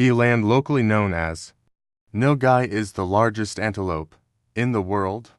Eland locally known as Nilgai is the largest antelope in the world.